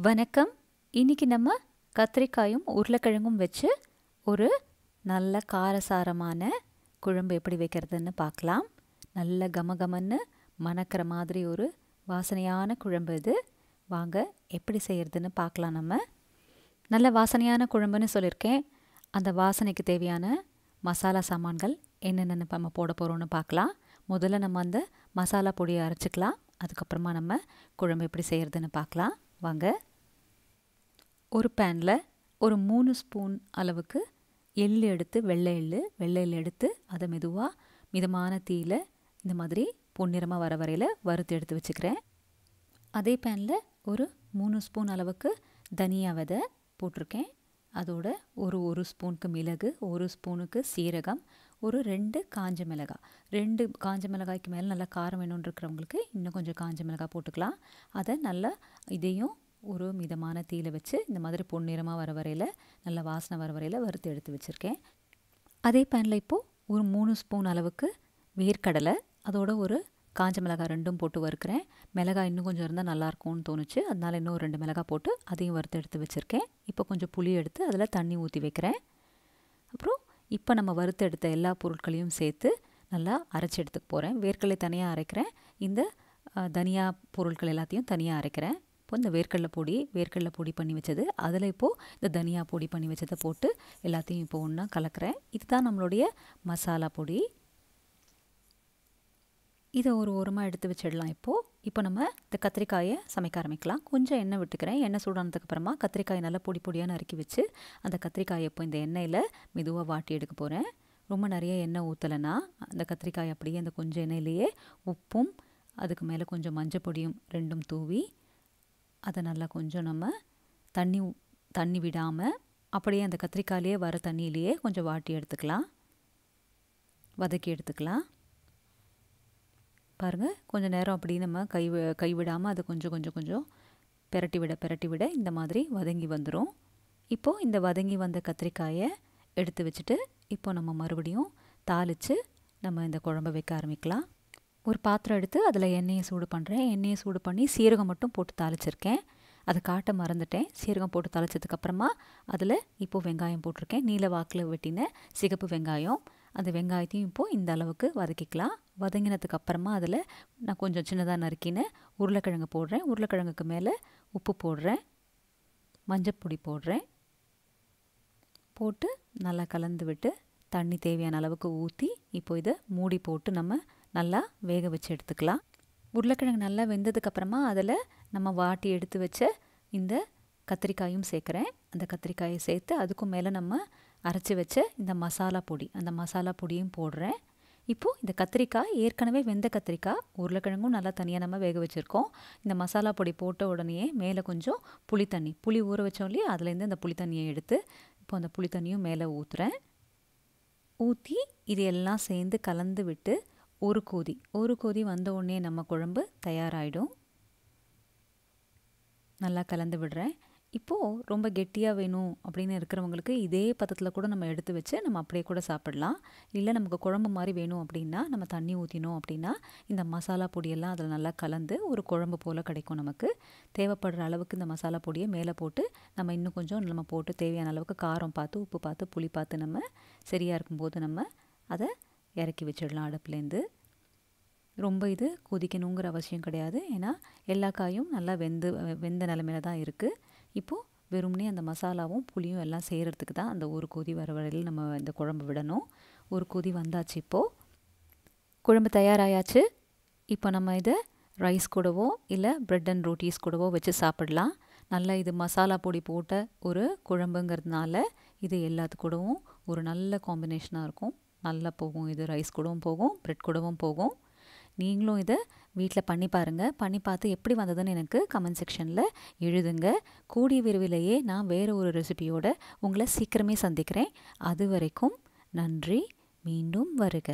வணக்கம். இன்னைக்கு நம்ம கத்திரிக்காயும் உருளைக்கிழங்கும் வச்சு ஒரு நல்ல காரசாரமான குழம்பு எப்படி வைக்கிறதுன்னு பார்க்கலாம். நல்ல கமகமன்னு மணக்கிற மாதிரி ஒரு வாசனையான குழம்பு இது. வாங்க எப்படி செய்கிறதுன்னு பார்க்கலாம் நம்ம. நல்ல வாசனையான குழம்புன்னு சொல்லியிருக்கேன். அந்த வாசனைக்கு தேவையான மசாலா சாமான்கள் என்னென்ன நம்ம போட போகிறோன்னு பார்க்கலாம். முதல்ல நம்ம அந்த மசாலா பொடியை அரைச்சிக்கலாம். அதுக்கப்புறமா நம்ம குழம்பு எப்படி செய்கிறதுன்னு பார்க்கலாம். வாங்க. ஒரு பேனில் ஒரு மூணு ஸ்பூன் அளவுக்கு எள் எடுத்து வெள்ளை எள் வெள்ளை எள் எடுத்து அதை மெதுவாக மிதமான தீயில் இந்த மாதிரி பொன்னிறமாக வர வரையில் வறுத்து எடுத்து வச்சுக்கிறேன். அதே பேனில் ஒரு மூணு ஸ்பூன் அளவுக்கு தனியா விதை போட்டிருக்கேன். அதோட ஒரு ஒரு ஸ்பூனுக்கு மிளகு ஒரு ஸ்பூனுக்கு சீரகம் ஒரு ரெண்டு காஞ்ச மிளகாய் ரெண்டு காஞ்ச மிளகாய்க்கு மேலே நல்லா காரம் வேணும்னு இருக்கிறவங்களுக்கு இன்னும் கொஞ்சம் காஞ்ச மிளகாய் போட்டுக்கலாம். அதை நல்லா இதையும் ஒரு மிதமான தீயில் வச்சு இந்த மாதிரி பொன்னிறமாக வர வரையில் நல்ல வாசனை வர வரையில் வறுத்து எடுத்து வச்சுருக்கேன். அதே பேனில் இப்போது ஒரு மூணு ஸ்பூன் அளவுக்கு வேர்க்கடலை அதோட ஒரு காஞ்ச மிளகாய் ரெண்டும் போட்டு வறுக்கிறேன். மிளகாய் இன்னும் கொஞ்சம் இருந்தால் நல்லாயிருக்கும்னு தோணுச்சு. அதனால் இன்னும் ரெண்டு மிளகாய் போட்டு அதையும் வறுத்து எடுத்து வச்சுருக்கேன். இப்போ கொஞ்சம் புளி எடுத்து அதில் தண்ணி ஊற்றி வைக்கிறேன். அப்புறம் இப்போ நம்ம வறுத்து எடுத்த எல்லா பொருட்களையும் சேர்த்து நல்லா அரைச்சி எடுத்துக்க போகிறேன் வேர்க்கடலை தனியாக அரைக்கிறேன். இந்த தனியா பொருட்கள் எல்லாத்தையும் தனியாக அரைக்கிறேன். இப்போ இந்த வேர்க்கடலை பொடி வேர்க்கடலை பொடி பண்ணி வச்சது. அதில் இப்போது இந்த தனியா பொடி பண்ணி வச்சதை போட்டு எல்லாத்தையும் இப்போ ஒன்றா கலக்கிறேன். இதுதான் நம்மளுடைய மசாலா பொடி. இதை ஒரு ஓரமாக எடுத்து வச்சிடலாம் இப்போது இப்போ நம்ம இந்த கத்திரிக்காயை சமைக்க ஆரம்பிக்கலாம். கொஞ்சம் எண்ணெய் விட்டுக்கிறேன். எண்ணெய் சூடானதுக்கு அப்புறமா கத்திரிக்காயை நல்லா பொடி பொடியாக நறுக்கி வச்சு அந்த கத்திரிக்காயை இப்போ இந்த எண்ணெயில் மெதுவாக வாட்டி எடுக்க போகிறேன் ரொம்ப நிறைய எண்ணெய் ஊற்றலைன்னா அந்த கத்திரிக்காய் அப்படியே அந்த கொஞ்சம் எண்ணெயிலேயே உப்பும் அதுக்கு மேலே கொஞ்சம் மஞ்சள் பொடியும் ரெண்டும் தூவி அதை நல்லா கொஞ்சம் நம்ம தண்ணி தண்ணி விடாமல் அப்படியே அந்த கத்திரிக்காயிலேயே வர தண்ணியிலேயே கொஞ்சம் வாட்டி எடுத்துக்கலாம். வதக்கி எடுத்துக்கலாம். பாருங்கள் கொஞ்சம் நேரம் அப்படி நம்ம கை கைவிடாமல் அதை கொஞ்சம் கொஞ்சம் கொஞ்சம் பெரட்டி விட பெரட்டி விட இந்த மாதிரி வதங்கி வந்துடும் இப்போது இந்த வதங்கி வந்த கத்திரிக்காயை எடுத்து வச்சுட்டு இப்போ நம்ம மறுபடியும் தாளித்து நம்ம இந்த குழம்பு வைக்க ஆரம்பிக்கலாம். ஒரு பாத்திரம் எடுத்து அதில் எண்ணெயை சூடு பண்ணுறேன். எண்ணெயை சூடு பண்ணி சீரகம் மட்டும் போட்டு தாளிச்சிருக்கேன். அதை காட்ட மறந்துட்டேன். சீரகம் போட்டு தாளிச்சதுக்கப்புறமா அதில் இப்போது வெங்காயம் போட்டிருக்கேன். நீல வாக்கில் வெட்டின சிகப்பு வெங்காயம். அந்த வெங்காயத்தையும் இப்போது இந்த அளவுக்கு வதக்கிக்கலாம். வதங்கினதுக்கு அப்புறமா அதில் நான் கொஞ்சம் சின்னதாக நறுக்கின உருளைக்கிழங்கு போடுறேன். உருளைக்கிழங்குக்கு மேலே உப்பு போடுறேன். மஞ்சப்பொடி போடுறேன். போட்டு நல்லா கலந்து விட்டு தண்ணி தேவையான அளவுக்கு ஊற்றி இப்போ இதை மூடி போட்டு நம்ம நல்லா வேக வச்சு எடுத்துக்கலாம். உருளைக்கிழங்கு நல்லா வெந்ததுக்கப்புறமா அதில் நம்ம வாட்டி எடுத்து வச்ச இந்த கத்திரிக்காயும் சேர்க்குறேன். அந்த கத்திரிக்காயை சேர்த்து அதுக்கும் மேலே நம்ம அரைச்சி வச்ச இந்த மசாலா பொடி அந்த மசாலா பொடியும் போடுறேன். இப்போது இந்த கத்திரிக்காய் ஏற்கனவே வெந்த கத்திரிக்காய் உருளைக்கிழங்கும் நல்லா தனியாக நம்ம வேக வச்சுருக்கோம். இந்த மசாலா பொடி போட்ட உடனே மேலே கொஞ்சம் புளி தண்ணி. புளி ஊற வச்சோம் இல்லையா? அதுலேருந்து அந்த புளி தண்ணியை எடுத்து இப்போ அந்த புளி தண்ணியும் மேலே ஊற்றுறேன் ஊற்றி இது எல்லாம் சேர்ந்து கலந்து விட்டு ஒரு கொதி. ஒரு கொதி வந்த உடனே நம்ம குழம்பு தயாராகிடும் நல்லா கலந்து விடுறேன். இப்போது ரொம்ப கெட்டியாக வேணும் அப்படின்னு இருக்கிறவங்களுக்கு இதே பதத்தில் கூட நம்ம எடுத்து வச்சு நம்ம அப்படியே கூட சாப்பிடலாம். இல்லை நமக்கு குழம்பு மாதிரி வேணும் அப்படின்னா நம்ம தண்ணி ஊற்றினோம் அப்படின்னா இந்த மசாலா பொடியெல்லாம் அதில் நல்லா கலந்து ஒரு குழம்பு போல் கிடைக்கும் நமக்கு. தேவைப்படுற அளவுக்கு இந்த மசாலா பொடியை மேலே போட்டு நம்ம இன்னும் கொஞ்சம் நம்ம போட்டு தேவையான அளவுக்கு காரம் பார்த்து உப்பு பார்த்து புளி பார்த்து நம்ம சரியாக இருக்கும்போது நம்ம அதை இறக்கி வச்சிடலாம் அடுப்புலேருந்து ரொம்ப இது கொதிக்கணுங்கிற அவசியம் கிடையாது. ஏன்னா எல்லா காயும் நல்லா வெந்து வெந்த நிலமையில தான் இருக்குது இப்போது வெறுமனே அந்த மசாலாவும் புளியும் எல்லாம் செய்கிறதுக்கு தான் அந்த ஒரு கொதி வர வரையில் நம்ம இந்த குழம்பு விடணும். ஒரு கொதி வந்தாச்சு இப்போது குழம்பு தயாராயாச்சு. இப்போ நம்ம இதை ரைஸ் கூடவோ இல்லை ப்ரெட் அண்ட் ரோட்டீஸ் கூடவோ வச்சு சாப்பிடலாம். நல்லா இது மசாலா பொடி போட்ட ஒரு குழம்புங்கிறதுனால இது எல்லாத்து கூடவும் ஒரு நல்ல காம்பினேஷனாக இருக்கும். நல்லா போகும். இது ரைஸ் கூடவும் போகும் ப்ரெட் கூடவும் போகும். நீங்களும் இதை வீட்டில் பண்ணி பாருங்கள் பண்ணி பார்த்து எப்படி வந்ததுன்னு எனக்கு கமெண்ட் செக்ஷனில் எழுதுங்க. கூடிய விரைவிலேயே நான் வேறு ஒரு ரெசிபியோட உங்களை சீக்கிரமே சந்திக்கிறேன். அது வரைக்கும் நன்றி. மீண்டும் வருக.